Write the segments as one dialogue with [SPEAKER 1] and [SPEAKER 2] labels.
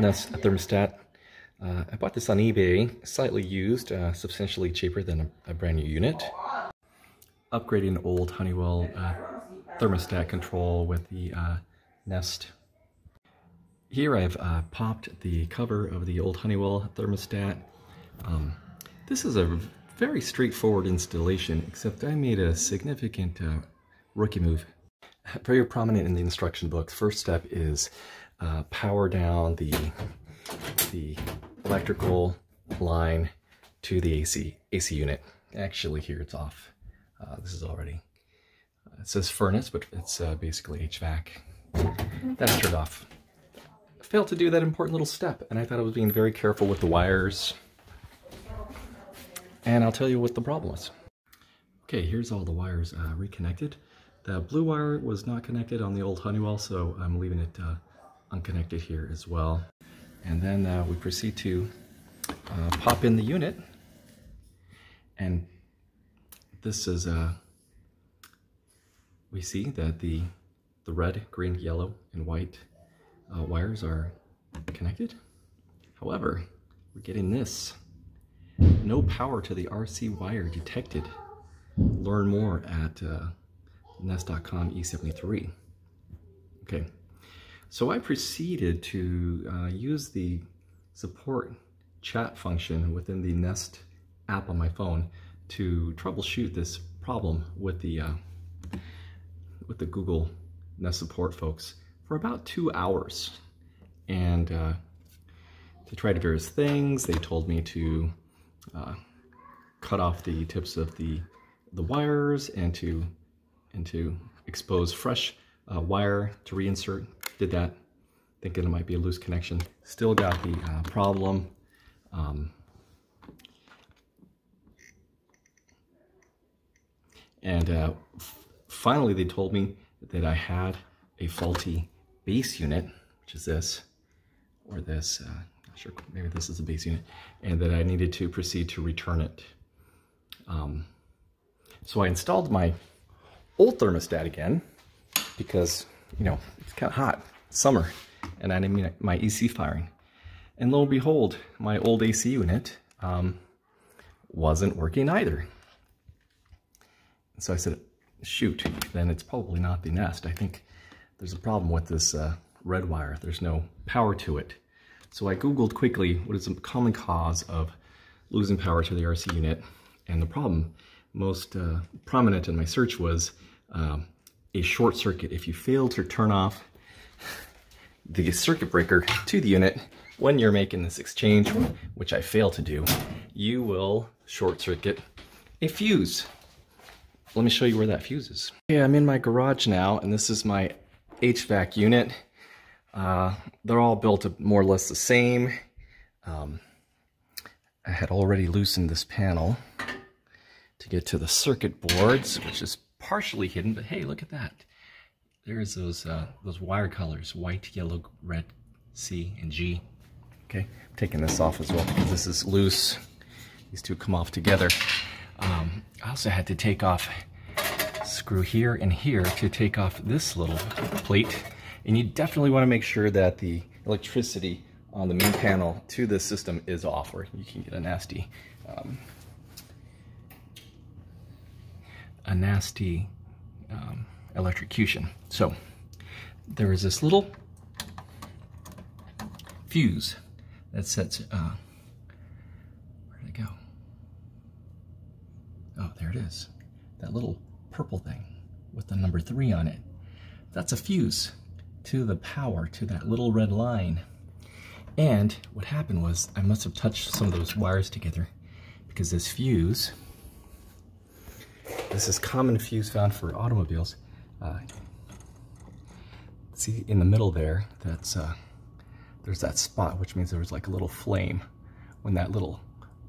[SPEAKER 1] Nest thermostat. Uh, I bought this on eBay, slightly used, uh, substantially cheaper than a, a, brand new unit. Upgrading old Honeywell uh, thermostat control with the uh, Nest. Here I've uh, popped the cover of the old Honeywell thermostat. Um, this is a very straightforward installation, except I made a significant uh, rookie move. Very prominent in the instruction books. First step is uh, power down the, the electrical line to the AC, AC unit. Actually here it's off. Uh, this is already, uh, it says furnace, but it's uh, basically HVAC. That's turned off. I failed to do that important little step, and I thought I was being very careful with the wires. And I'll tell you what the problem was. Okay, here's all the wires uh, reconnected. The blue wire was not connected on the old Honeywell, so I'm leaving it uh, unconnected here as well. And then uh, we proceed to uh, pop in the unit. And this is, uh, we see that the, the red, green, yellow, and white uh, wires are connected. However, we're getting this. No power to the RC wire detected. Learn more at uh, nest.com E73. Okay, so I proceeded to uh, use the support chat function within the Nest app on my phone to troubleshoot this problem with the uh, with the Google Nest support folks for about two hours. And uh, to try various things, they told me to uh, cut off the tips of the the wires and to and to expose fresh uh, wire to reinsert. Did that, thinking it might be a loose connection. Still got the uh, problem. Um, and uh, finally they told me that I had a faulty base unit, which is this, or this, uh, sure, maybe this is a base unit, and that I needed to proceed to return it. Um, so I installed my old thermostat again because, you know, it's kind of hot, summer, and I didn't mean my EC firing. And lo and behold, my old AC unit um, wasn't working either. So I said, shoot, then it's probably not the Nest. I think there's a problem with this uh, red wire. There's no power to it. So I Googled quickly what is a common cause of losing power to the RC unit. And the problem most uh, prominent in my search was um, a short circuit. If you fail to turn off the circuit breaker to the unit when you're making this exchange, which I fail to do, you will short circuit a fuse. Let me show you where that fuse is. Okay, I'm in my garage now, and this is my HVAC unit. Uh, they're all built more or less the same. Um, I had already loosened this panel to get to the circuit boards, which is partially hidden, but hey, look at that. There's those, uh, those wire colors, white, yellow, red, C, and G. Okay, I'm taking this off as well because this is loose. These two come off together. Um, I also had to take off screw here and here to take off this little plate and you definitely want to make sure that the electricity on the main panel to this system is off or you can get a nasty um, a nasty um, electrocution. So there is this little fuse that sets, uh, where did it go? Oh, there it is. That little purple thing with the number three on it. That's a fuse to the power to that little red line. And what happened was I must have touched some of those wires together because this fuse, this is common fuse found for automobiles. Uh, see in the middle there, that's uh, there's that spot, which means there was like a little flame when that little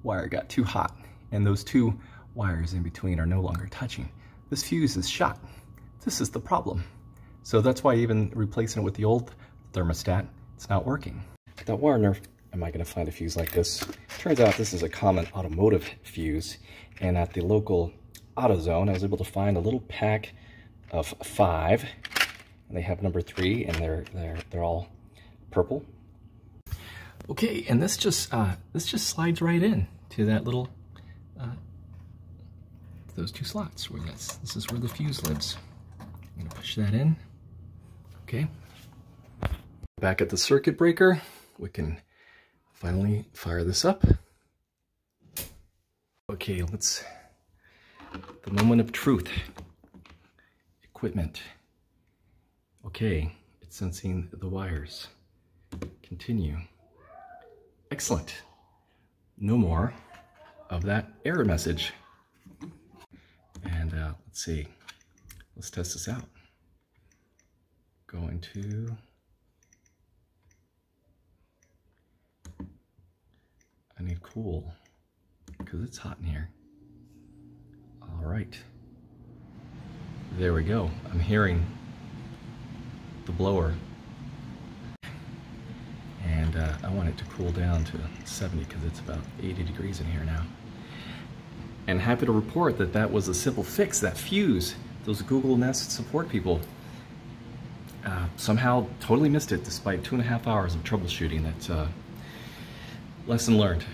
[SPEAKER 1] wire got too hot. And those two wires in between are no longer touching. This fuse is shot. This is the problem. So that's why even replacing it with the old thermostat, it's not working. Now where am I gonna find a fuse like this? Turns out this is a common automotive fuse. And at the local AutoZone, I was able to find a little pack of five. They have number three and they're, they're, they're all purple. Okay, and this just uh, this just slides right in to that little uh, those two slots. Where that's this is where the fuse lives. I'm gonna push that in. Okay. Back at the circuit breaker, we can finally fire this up. Okay, let's the moment of truth. Equipment. Okay, it's sensing the wires. Continue. Excellent. No more of that error message. And uh, let's see. Let's test this out. Going to... I need cool because it's hot in here. Right. There we go. I'm hearing the blower and uh, I want it to cool down to 70 because it's about 80 degrees in here now. And happy to report that that was a simple fix, that fuse. Those Google Nest support people uh, somehow totally missed it despite two and a half hours of troubleshooting. That's uh, lesson learned.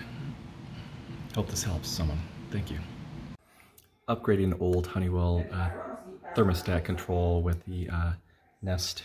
[SPEAKER 1] Hope this helps someone. Thank you. Upgrading old Honeywell uh, thermostat control with the uh, Nest